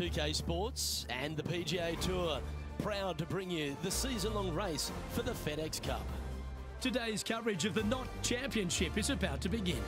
2K Sports and the PGA Tour. Proud to bring you the season-long race for the FedEx Cup. Today's coverage of the Knott Championship is about to begin.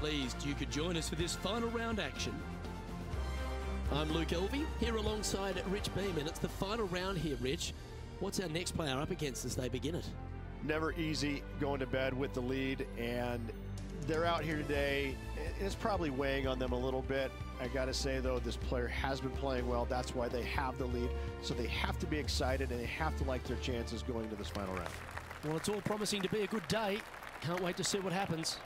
Pleased you could join us for this final round action. I'm Luke Elvy, here alongside Rich Beeman. It's the final round here, Rich. What's our next player up against as they begin it? Never easy going to bed with the lead, and they're out here today. It's probably weighing on them a little bit. I got to say, though, this player has been playing well. That's why they have the lead. So they have to be excited and they have to like their chances going to this final round. Well, it's all promising to be a good day. Can't wait to see what happens.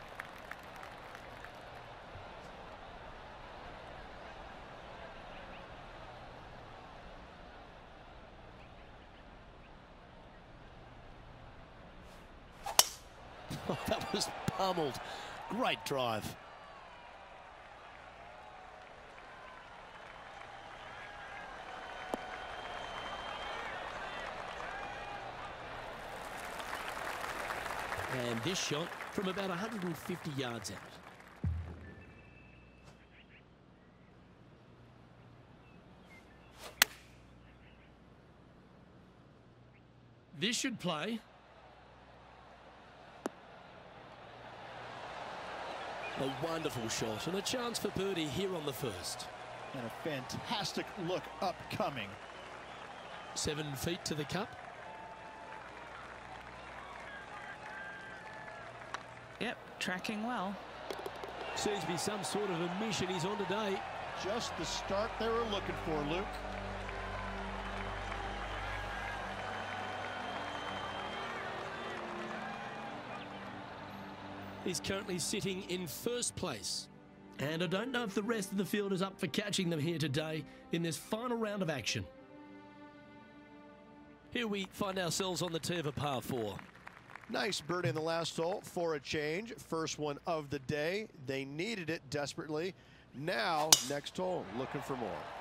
Oh, that was pummeled. Great drive. And this shot from about 150 yards out. This should play. A wonderful shot and a chance for birdie here on the first. And a fantastic look upcoming. Seven feet to the cup. Yep, tracking well. Seems to be some sort of a mission he's on today. Just the start they were looking for, Luke. He's currently sitting in first place. And I don't know if the rest of the field is up for catching them here today in this final round of action. Here we find ourselves on the tee of a par four. Nice birdie in the last hole for a change. First one of the day. They needed it desperately. Now, next hole, looking for more.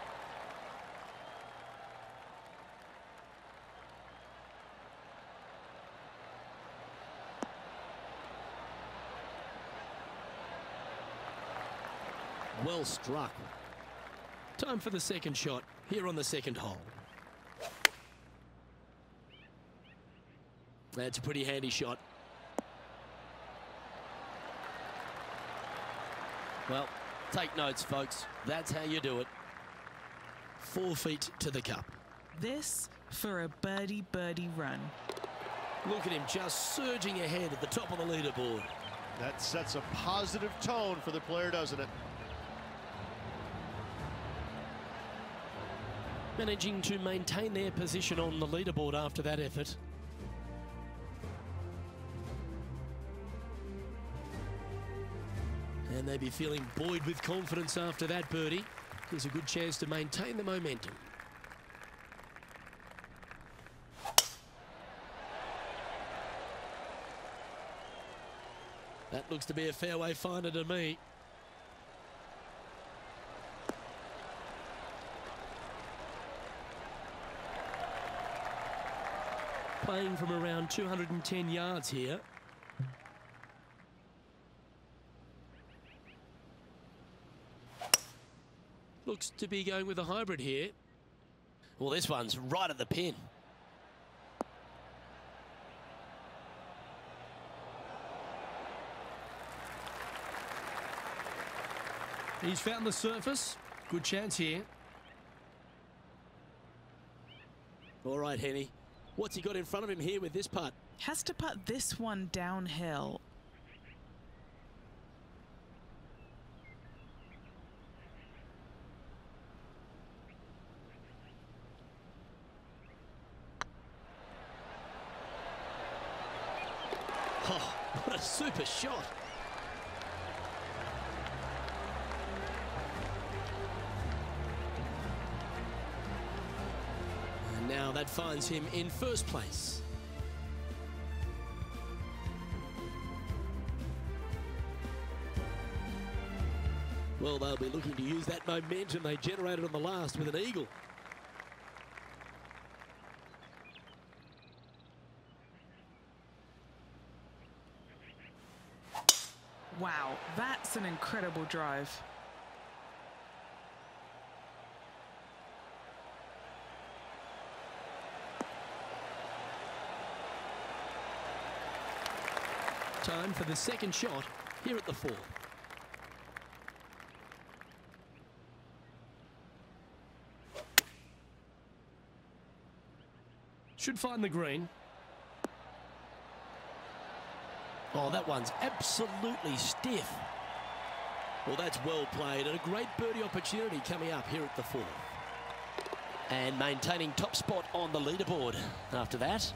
Well struck. Time for the second shot here on the second hole. That's a pretty handy shot. Well, take notes, folks. That's how you do it. Four feet to the cup. This for a birdie birdie run. Look at him just surging ahead at the top of the leaderboard. That sets a positive tone for the player, doesn't it? Managing to maintain their position on the leaderboard after that effort. And they'd be feeling buoyed with confidence after that birdie. Here's a good chance to maintain the momentum. That looks to be a fairway finder to me. Playing from around 210 yards here. Looks to be going with a hybrid here. Well, this one's right at the pin. He's found the surface. Good chance here. All right, Henni. What's he got in front of him here with this putt? Has to putt this one downhill. Oh, what a super shot. Finds him in first place. Well, they'll be looking to use that momentum they generated on the last with an eagle. Wow, that's an incredible drive. Time for the second shot here at the fourth. Should find the green. Oh, that one's absolutely stiff. Well, that's well played and a great birdie opportunity coming up here at the fourth. And maintaining top spot on the leaderboard after that.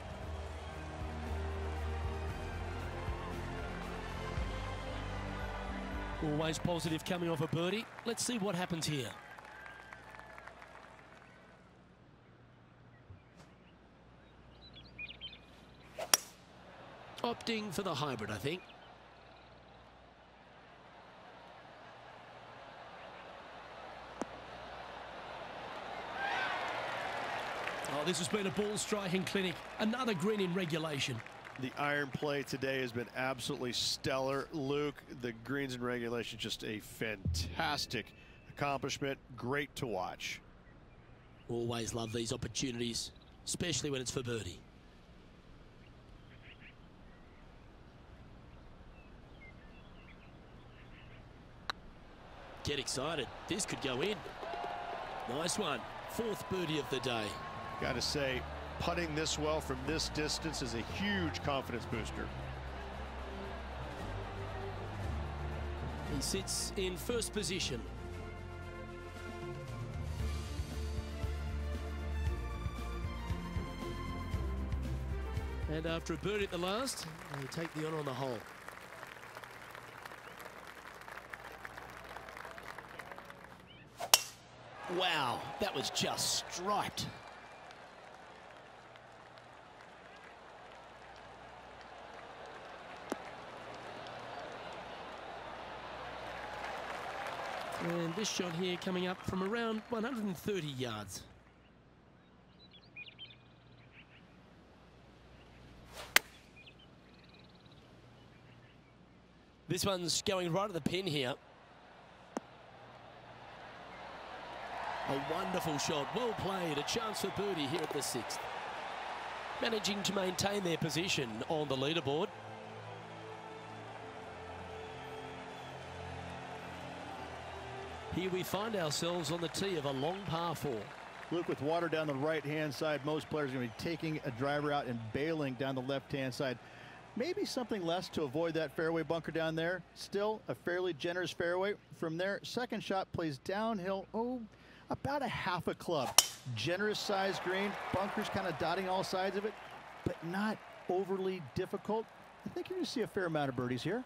Always positive coming off a birdie. Let's see what happens here. Opting for the hybrid, I think. Oh, this has been a ball striking clinic. Another green in regulation. The iron play today has been absolutely stellar. Luke, the greens and regulation, just a fantastic accomplishment. Great to watch. Always love these opportunities, especially when it's for birdie. Get excited. This could go in. Nice one. Fourth birdie of the day. Got to say, putting this well from this distance is a huge confidence booster. He sits in first position. And after a birdie at the last, they take the honour on the hole. Wow, that was just striped. And this shot here coming up from around 130 yards. This one's going right at the pin here. A wonderful shot, well played, a chance for birdie here at the sixth. Managing to maintain their position on the leaderboard. Here we find ourselves on the tee of a long par four. Luke, with water down the right-hand side, most players are going to be taking a driver out and bailing down the left-hand side. Maybe something less to avoid that fairway bunker down there. Still a fairly generous fairway. From there, second shot plays downhill. Oh, about a half a club. Generous size green. Bunkers kind of dotting all sides of it, but not overly difficult. I think you're going to see a fair amount of birdies here.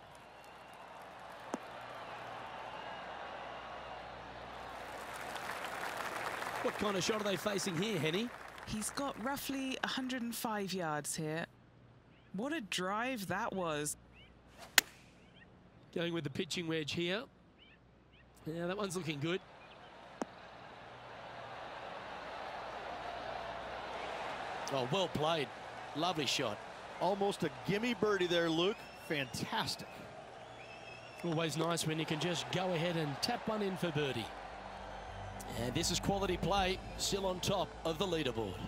What kind of shot are they facing here, Henni? He's got roughly 105 yards here. What a drive that was. Going with the pitching wedge here. Yeah, that one's looking good. Oh, well played. Lovely shot. Almost a gimme birdie there, Luke. Fantastic. Always nice when you can just go ahead and tap one in for birdie. And this is quality play, still on top of the leaderboard.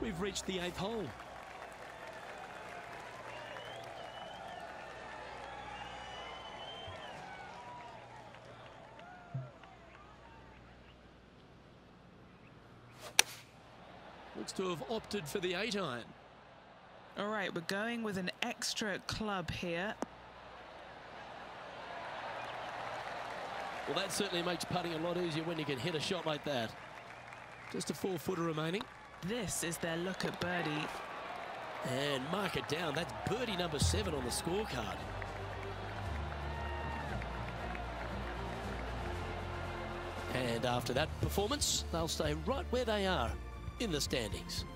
We've reached the eighth hole. Looks to have opted for the eight iron. All right, we're going with an extra club here. Well, that certainly makes putting a lot easier when you can hit a shot like that. Just a four footer remaining. This is their look at birdie. And mark it down. That's birdie number seven on the scorecard. And after that performance, they'll stay right where they are in the standings.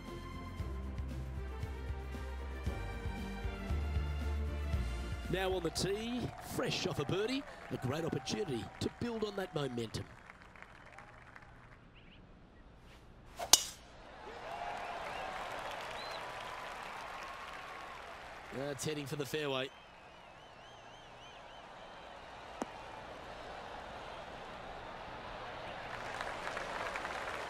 Now on the tee, fresh off a birdie, a great opportunity to build on that momentum. That's heading for the fairway.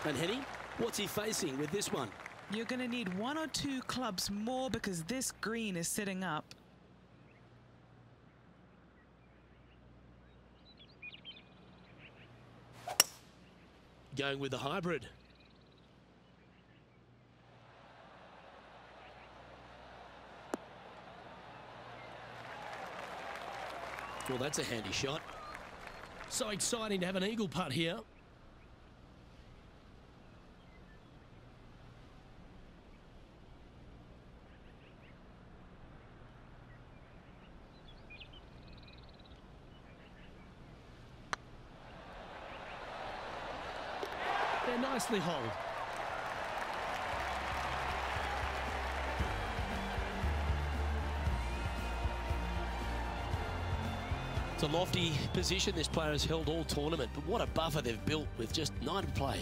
And Henni, what's he facing with this one? You're going to need one or two clubs more because this green is sitting up. Going with the hybrid. Well, that's a handy shot. So exciting to have an eagle putt here. They're nicely holed. It's a lofty position this player has held all tournament, but what a buffer they've built with just nine to play.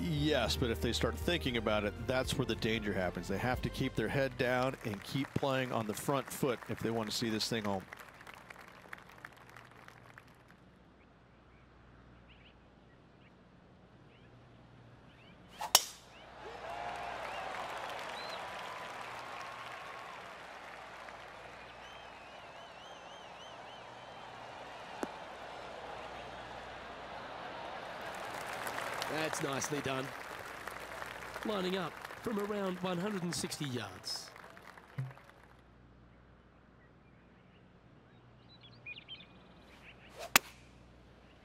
Yes, but if they start thinking about it, that's where the danger happens. They have to keep their head down and keep playing on the front foot if they want to see this thing home. That's nicely done. Lining up from around 160 yards.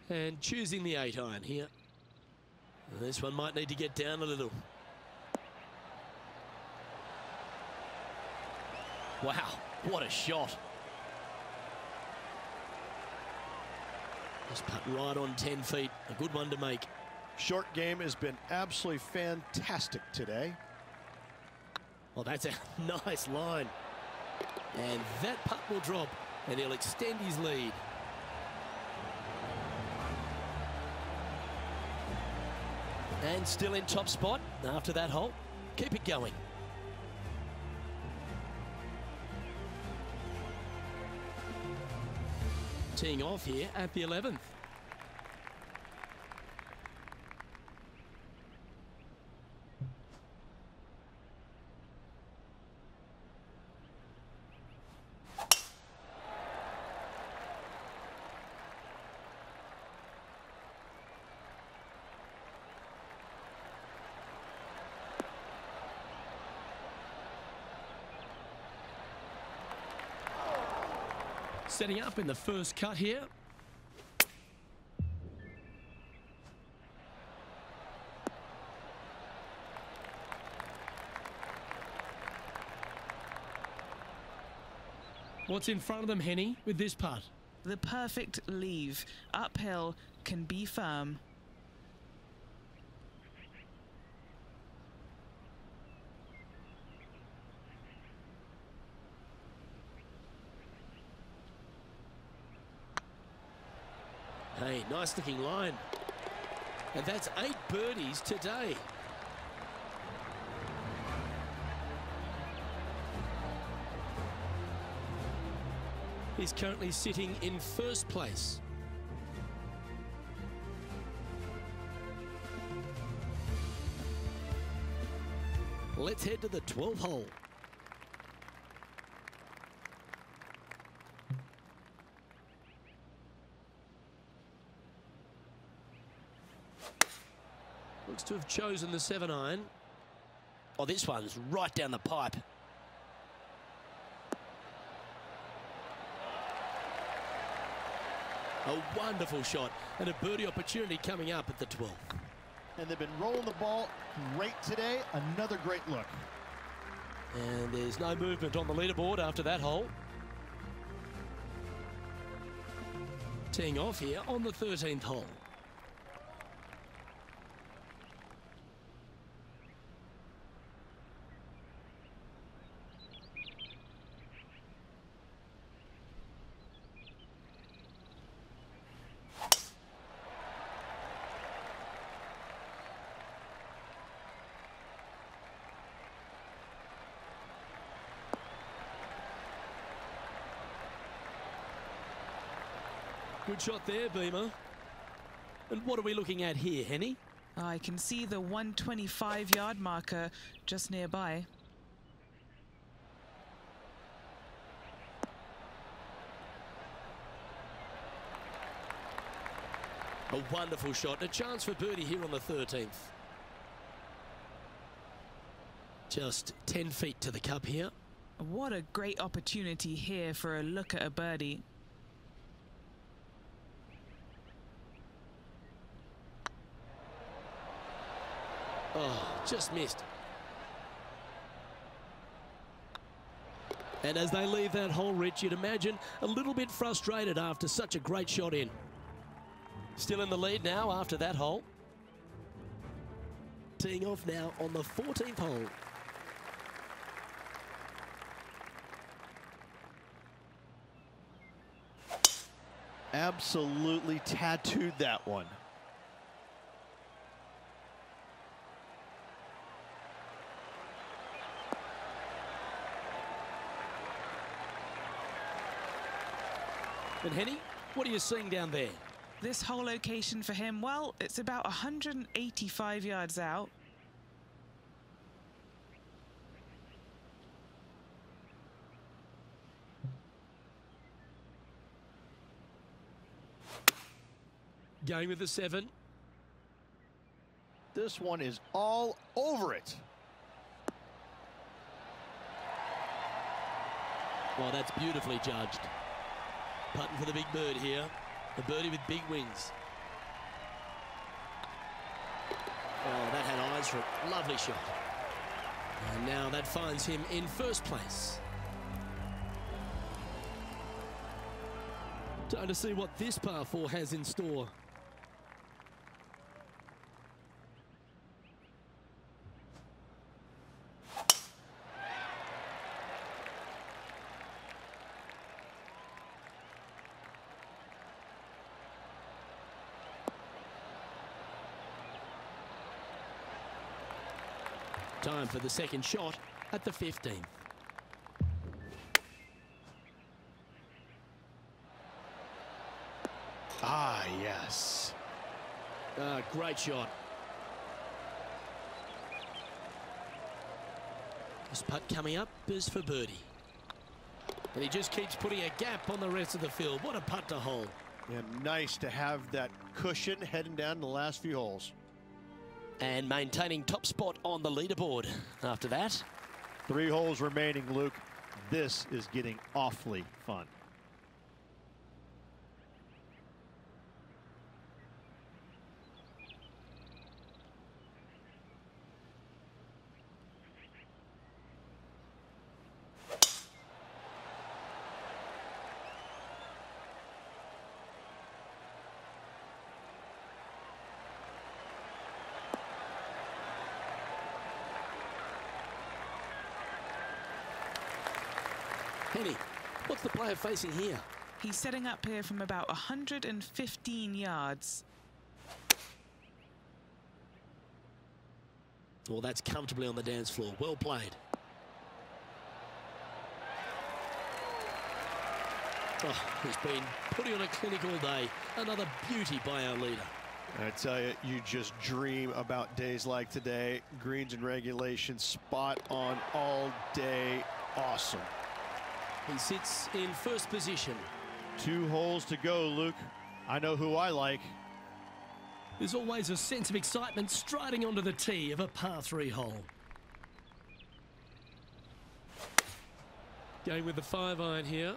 And choosing the 8 iron here. This one might need to get down a little. Wow, what a shot. Just put right on 10 feet. A good one to make. Short game has been absolutely fantastic today. Well, that's a nice line. And that putt will drop, and he'll extend his lead. And still in top spot after that hole. Keep it going. Teeing off here at the 11th. Setting up in the first cut here. What's in front of them, Henni, with this putt? The perfect leave. Uphill can be firm. Hey, nice looking line. And that's eight birdies today. He's currently sitting in first place. Let's head to the 12th hole. Looks to have chosen the 7 iron. Oh, this one's right down the pipe. A wonderful shot and a birdie opportunity coming up at the 12th. And they've been rolling the ball great today. Another great look. And there's no movement on the leaderboard after that hole. Teeing off here on the 13th hole. Good shot there, Beamer. And what are we looking at here, Henni? I can see the 125 yard marker just nearby. A wonderful shot. A chance for birdie here on the 13th. Just 10 feet to the cup here. What a great opportunity here for a look at a birdie. Oh, just missed. And as they leave that hole, Rich, you'd imagine a little bit frustrated after such a great shot in. Still in the lead now after that hole. Teeing off now on the 14th hole. Absolutely tattooed that one. And Henni, what are you seeing down there? This whole location for him, well, it's about 185 yards out. Going with the seven. This one is all over it. Well, that's beautifully judged. Putting for the big bird here. The birdie with big wings. Oh, that had eyes for it. Lovely shot. And now that finds him in first place. Time to see what this par 4 has in store. Time for the second shot at the 15th. Ah, yes. Ah, great shot. This putt coming up is for birdie. And he just keeps putting a gap on the rest of the field. What a putt to hole. And nice to have that cushion heading down the last few holes. And maintaining top spot on the leaderboard after that. Three holes remaining, Luke. This is getting awfully fun. Henni, what's the player facing here? He's setting up here from about 115 yards. Well, that's comfortably on the dance floor. Well played. Oh, he's been putting on a clinic all day. Another beauty by our leader. I tell you, you just dream about days like today. Greens and regulation, spot on all day. Awesome. He sits in first position. Two holes to go, Luke. I know who I like. There's always a sense of excitement striding onto the tee of a par three hole. Going with the five iron here.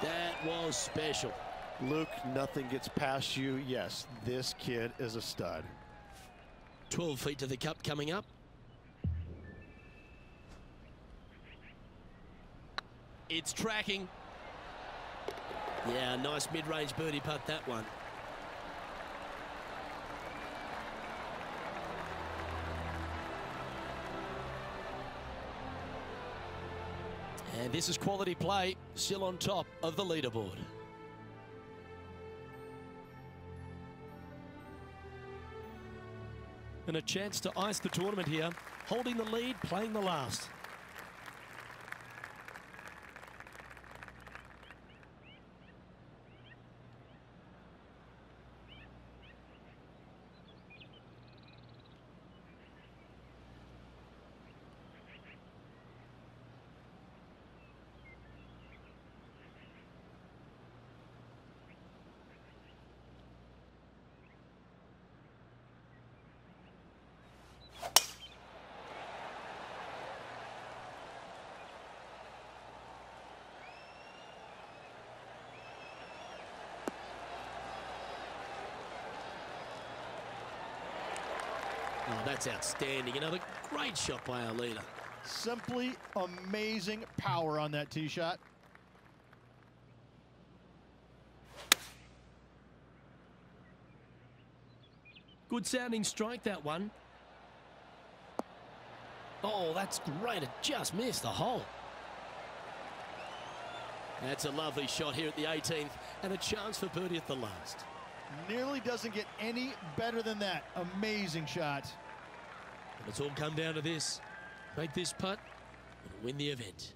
That was special. Luke, nothing gets past you. Yes, this kid is a stud. 12 feet to the cup coming up. It's tracking. Yeah, nice mid-range birdie putt, that one. And this is quality play, still on top of the leaderboard. And a chance to ice the tournament here. Holding the lead, playing the last. That's outstanding. Another great shot by our leader. Simply amazing power on that tee shot. Good sounding strike, that one. Oh, that's great. It just missed the hole. That's a lovely shot here at the 18th and a chance for birdie at the last. Nearly doesn't get any better than that. Amazing shot. It's all come down to this. Make this putt and win the event.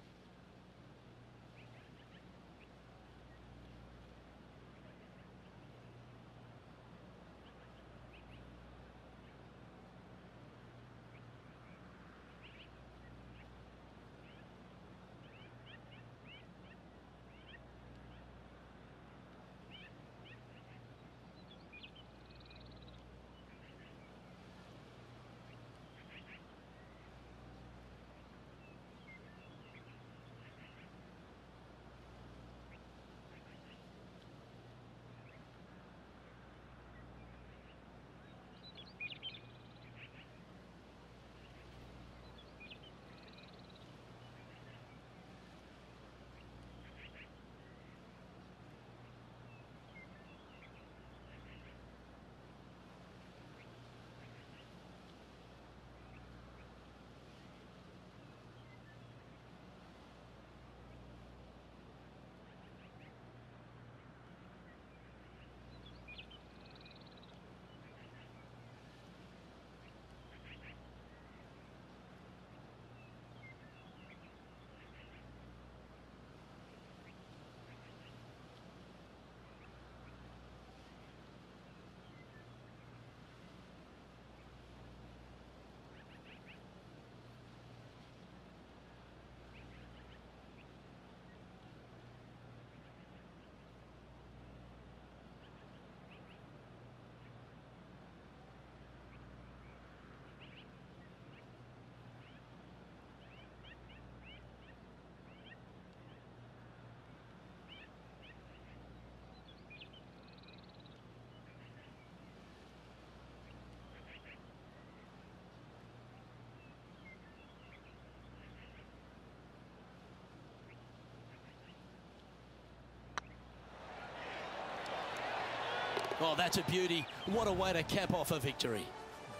Oh, that's a beauty. What a way to cap off a victory.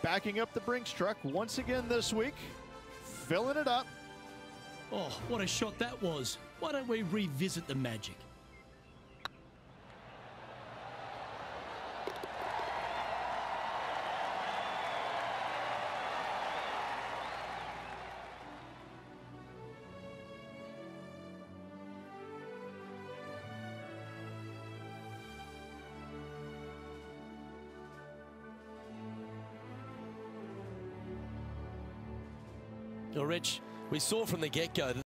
Backing up the Brinks truck once again this week, filling it up. Oh, what a shot that was. Why don't we revisit the magic? We saw from the get-go